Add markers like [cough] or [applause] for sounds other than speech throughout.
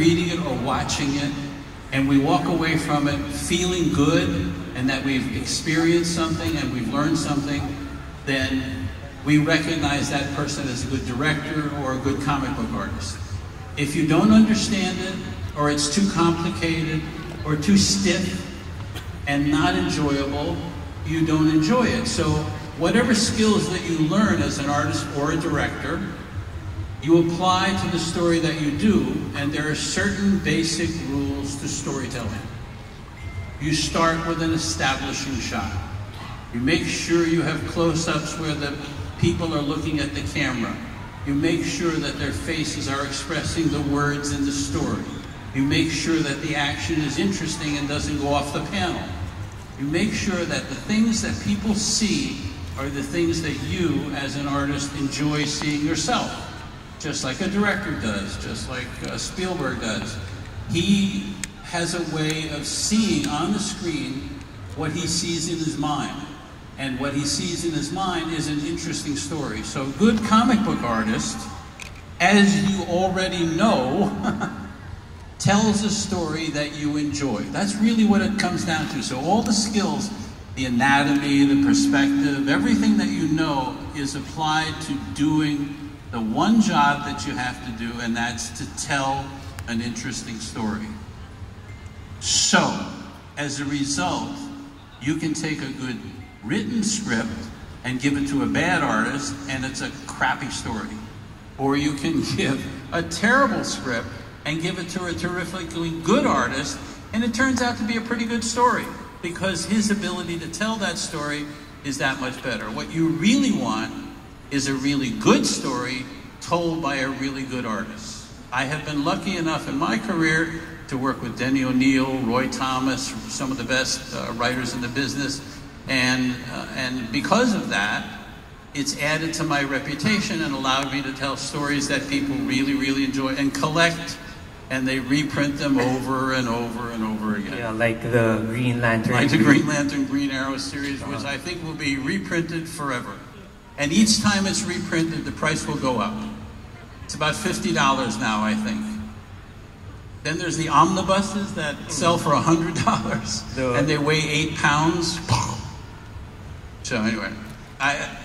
reading it or watching it and we walk away from it feeling good and that we've experienced something and we've learned something, then we recognize that person as a good director or a good comic book artist. If you don't understand it, or it's too complicated, or too stiff, and not enjoyable, you don't enjoy it. So whatever skills that you learn as an artist or a director, you apply to the story that you do, and there are certain basic rules to storytelling. You start with an establishing shot. You make sure you have close-ups where the people are looking at the camera. You make sure that their faces are expressing the words in the story. You make sure that the action is interesting and doesn't go off the panel. You make sure that the things that people see are the things that you, as an artist, enjoy seeing yourself. Just like a director does, just like uh, Spielberg does. He has a way of seeing on the screen what he sees in his mind. And what he sees in his mind is an interesting story. So a good comic book artist, as you already know, [laughs] tells a story that you enjoy. That's really what it comes down to. So all the skills, the anatomy, the perspective, everything that you know is applied to doing the one job that you have to do, and that's to tell an interesting story. So, as a result, you can take a good written script and give it to a bad artist, and it's a crappy story. Or you can [laughs] give a terrible script and give it to a terrifically good artist, and it turns out to be a pretty good story because his ability to tell that story is that much better. What you really want is a really good story told by a really good artist. I have been lucky enough in my career to work with Denny O'Neil, Roy Thomas, some of the best uh, writers in the business, and, uh, and because of that, it's added to my reputation and allowed me to tell stories that people really, really enjoy and collect and they reprint them over and over and over again. Yeah, like the Green Lantern. Like the Green Lantern, Green Arrow series, which I think will be reprinted forever. And each time it's reprinted, the price will go up. It's about $50 now, I think. Then there's the omnibuses that sell for $100 The- and they weigh eight pounds. So anyway, I,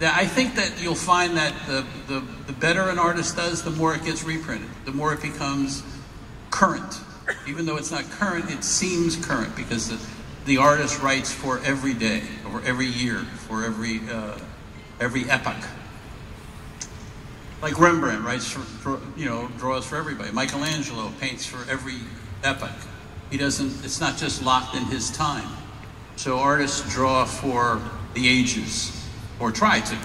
I think that you'll find that the, the, the better an artist does, the more it gets reprinted, the more it becomes current. Even though it's not current, it seems current because the, the artist writes for every day, or every year, for every, uh, every epoch. Like Rembrandt writes for, for, you know, draws for everybody. Michelangelo paints for every epoch. He doesn't, it's not just locked in his time. So artists draw for the ages, or try to.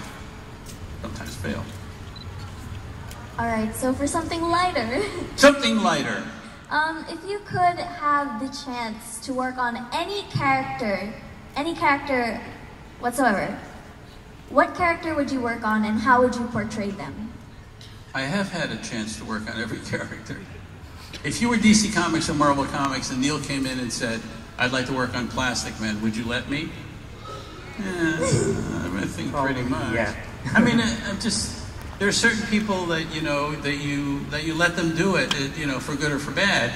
Sometimes fail. All right, so for something lighter, [laughs] Something lighter. um, if you could have the chance to work on any character, any character whatsoever, what character would you work on and how would you portray them? I have had a chance to work on every [laughs] character. If you were DC Comics or Marvel Comics and Neal came in and said, I'd like to work on Plastic Man, would you let me? Yeah, I, mean, I think pretty much. yeah. I mean, I, I'm just there are certain people that you know that you that you let them do it, uh, you know, for good or for bad,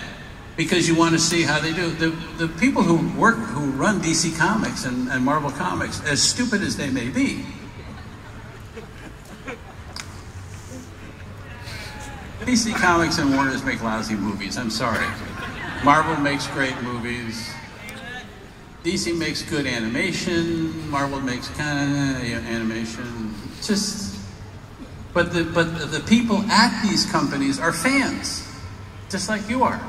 because you want to see how they do. The the people who work who run DC Comics and, and Marvel Comics, as stupid as they may be, DC Comics and Warner's make lousy movies. I'm sorry. Marvel makes great movies. DC makes good animation. Marvel makes kind of animation. Just, but the but the, people at these companies are fans, just like you are.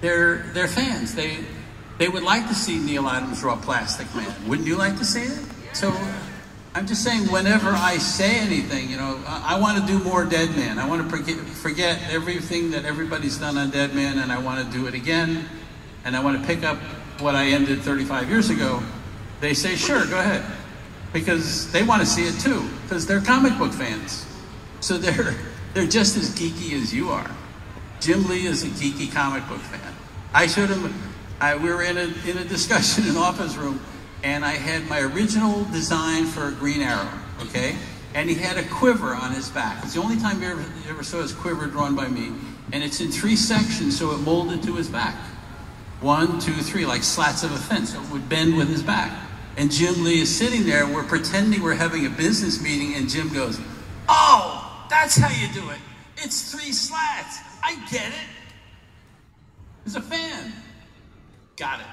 They're they're fans. They they would like to see Neal Adams draw Plastic Man. Wouldn't you like to see it? So. I'm just saying, whenever I say anything, you know, I, want to do more Deadman. I want to forget, forget everything that everybody's done on Deadman, and I want to do it again. And I want to pick up what I ended 35 years ago. They say, sure, go ahead. Because they want to see it too, because they're comic book fans. So they're, they're just as geeky as you are. Jim Lee is a geeky comic book fan. I showed him, I, we were in a, in a discussion in an office room, and I had my original design for a Green Arrow, okay? And he had a quiver on his back. It's the only time you ever, you ever saw his quiver drawn by me. And it's in three sections, so it molded to his back. One, two, three, like slats of a fence. So it would bend with his back. And Jim Lee is sitting there, we're pretending we're having a business meeting, and Jim goes, Oh, that's how you do it. It's three slats. I get it. He's a fan. Got it.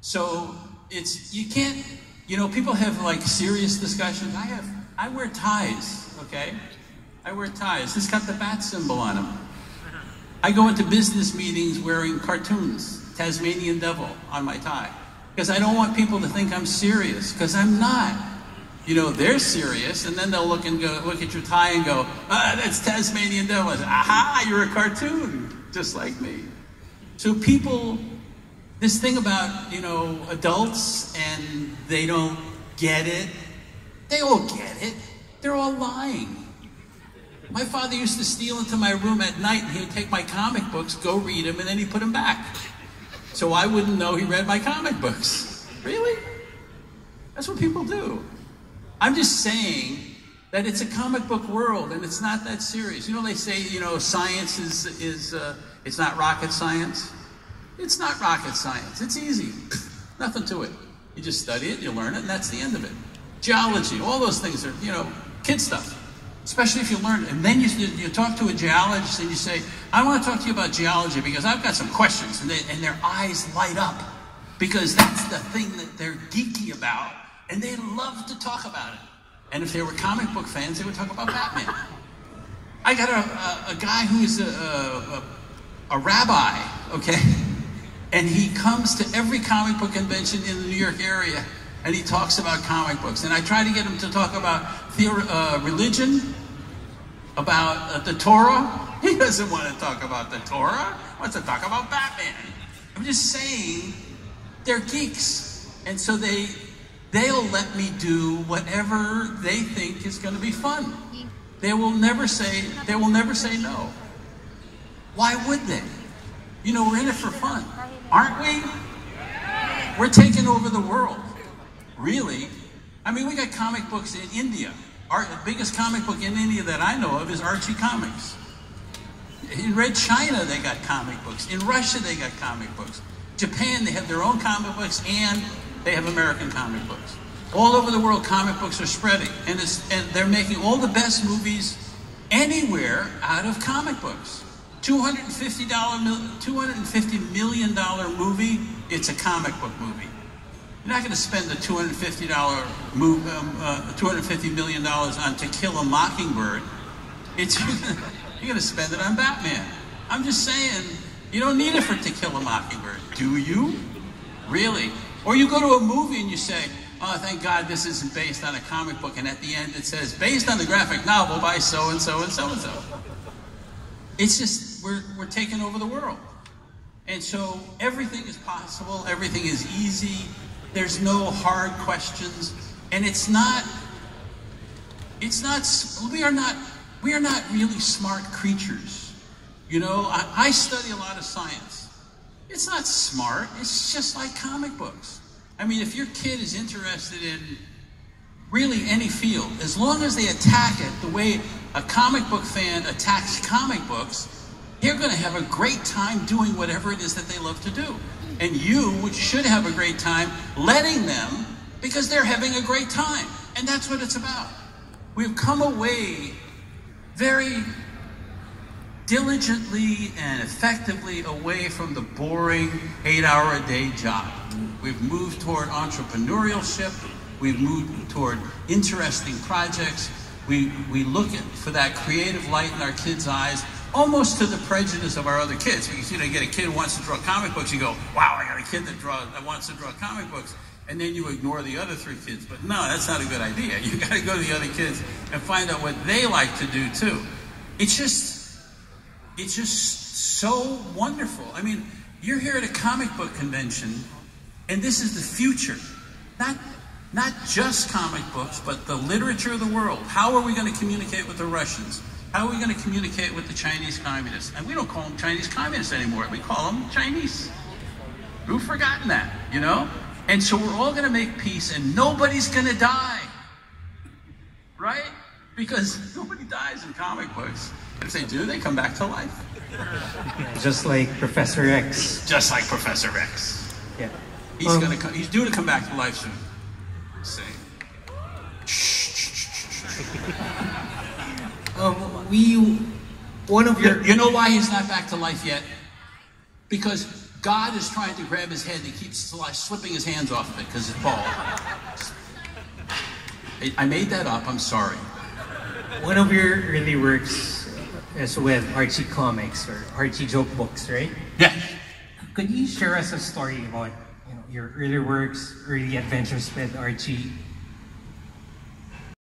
So it's you can't you know, people have like serious discussions. I have I wear ties, okay? I wear ties. This got the bat symbol on them. I go into business meetings wearing cartoons, Tasmanian devil on my tie. Because I don't want people to think I'm serious, because I'm not. You know, they're serious, and then they'll look and go look at your tie and go, ah, that's Tasmanian devil. Aha, you're a cartoon, just like me. So people, this thing about, you know, adults and they don't get it, they all get it. They're all lying. My father used to steal into my room at night and he would take my comic books, go read them, and then he'd put them back. So I wouldn't know he read my comic books. Really? That's what people do. I'm just saying that it's a comic book world and it's not that serious. You know, they say, you know, science is, is uh, it's not rocket science. It's not rocket science. It's easy. [laughs] Nothing to it. You just study it, you learn it, and that's the end of it. Geology, all those things are, you know, kid stuff. Especially if you learn it. And then you, you talk to a geologist and you say, I want to talk to you about geology because I've got some questions. And, they, and their eyes light up because that's the thing that they're geeky about. And they love to talk about it. And if they were comic book fans, they would talk about Batman. I got a, a, a guy who is a, a, a rabbi, okay? And he comes to every comic book convention in the New York area and he talks about comic books. And I try to get him to talk about theor- uh, religion, about uh, the Torah. [laughs] He doesn't want to talk about the Torah. He wants to talk about Batman. I'm just saying, they're geeks, and so they they'll let me do whatever they think is going to be fun. They will never say they will never say no. Why would they? You know, we're in it for fun, aren't we? We're taking over the world. Really? I mean, we got comic books in India. Our the biggest comic book in India that I know of is Archie Comics. In Red China, they got comic books. In Russia, they got comic books. Japan, they have their own comic books, and they have American comic books. All over the world, comic books are spreading, and, and they're making all the best movies anywhere out of comic books. $250, $250 million movie, it's a comic book movie. You're not going to spend the $250 move, um, uh, $250 million on To Kill a Mockingbird. It's, [laughs] you're going to spend it on Batman. I'm just saying, you don't need it for To Kill a Mockingbird, do you? Really? Or you go to a movie and you say, oh, thank God this isn't based on a comic book, and at the end it says, based on the graphic novel by so and so and so and so. It's just, we're, we're taking over the world. And so everything is possible, everything is easy, there's no hard questions, and it's not, it's not, we are not, we are not really smart creatures. You know, I, I study a lot of science. It's not smart, it's just like comic books. I mean, if your kid is interested in really any field, as long as they attack it the way a comic book fan attacks comic books, they're going to have a great time doing whatever it is that they love to do. And you should have a great time letting them because they're having a great time. And that's what it's about. We've come away very diligently and effectively away from the boring eight hour a day job. We've moved toward entrepreneurship. We've moved toward interesting projects. We, we look at, for that creative light in our kids' eyes, almost to the prejudice of our other kids. Because you know, you get a kid who wants to draw comic books, you go, "Wow, I got a kid that draws that wants to draw comic books," and then you ignore the other three kids. But no, that's not a good idea. You [laughs] got to go to the other kids and find out what they like to do too. It's just, it's just so wonderful. I mean, you're here at a comic book convention, and this is the future. Not not just comic books, but the literature of the world. How are we going to communicate with the Russians? How are we going to communicate with the Chinese communists? And we don't call them Chinese communists anymore. We call them Chinese. We've forgotten that, you know? And so we're all going to make peace and nobody's going to die. Right? Because nobody dies in comic books. If they do, they come back to life. Just like Professor X. Just like Professor X. Yeah. He's Um, gonna come, he's due to come back to life soon. Say. [laughs] Um, we, one of your, You, know why he's not back to life yet? Because God is trying to grab his head and he keeps slipping his hands off of it because it's bald. I- made that up. I'm sorry. one of your early works is with Archie Comics or Archie Joke Books, right? Yeah. Could you share us a story about you know your early works, early adventures with Archie?